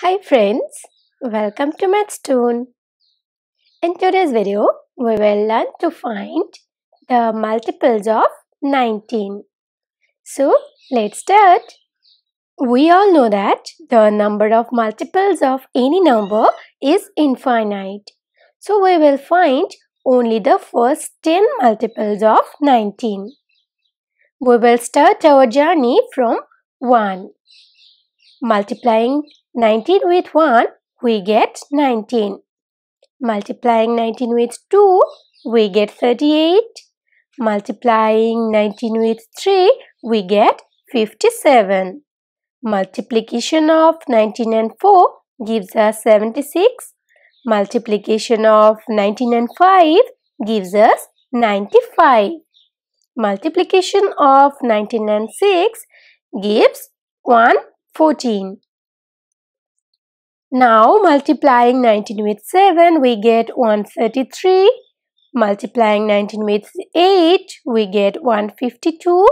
Hi friends, welcome to Mathstoon. In today's video, we will learn to find the multiples of 19. So, let's start. We all know that the number of multiples of any number is infinite. So, we will find only the first 10 multiples of 19. We will start our journey from 1. Multiplying 19 with 1, we get 19. Multiplying 19 with 2, we get 38. Multiplying 19 with 3, we get 57. Multiplication of 19 and 4 gives us 76. Multiplication of 19 and 5 gives us 95. Multiplication of 19 and 6 gives 114. Now multiplying 19 with 7 we get 133. Multiplying 19 with 8 we get 152.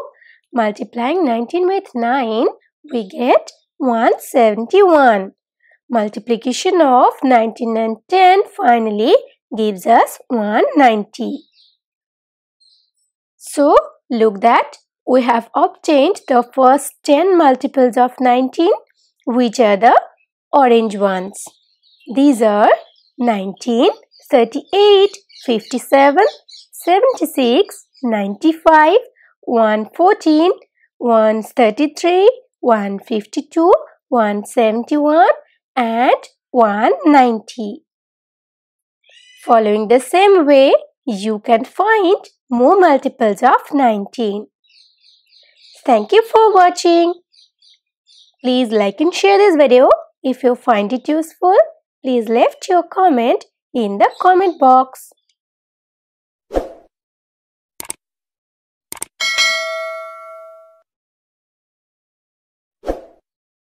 Multiplying 19 with 9 we get 171. Multiplication of 19 and 10 finally gives us 190. So look that we have obtained the first 10 multiples of 19 which are the orange ones. These are 19, 38, 57, 76, 95, 114, 133, 152, 171 and 190. Following the same way, you can find more multiples of 19. Thank you for watching. Please like and share this video if you find it useful, please left your comment in the comment box.